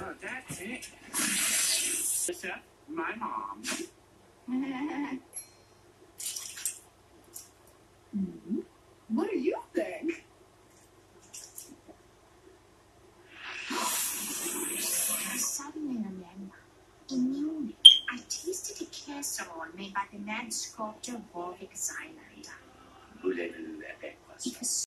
Oh, that's it. What's that? my mom. Hmm? What do you think? Suddenly remember, in Munich, I tasted a casserole made by the mad sculptor Warwick Zeiner.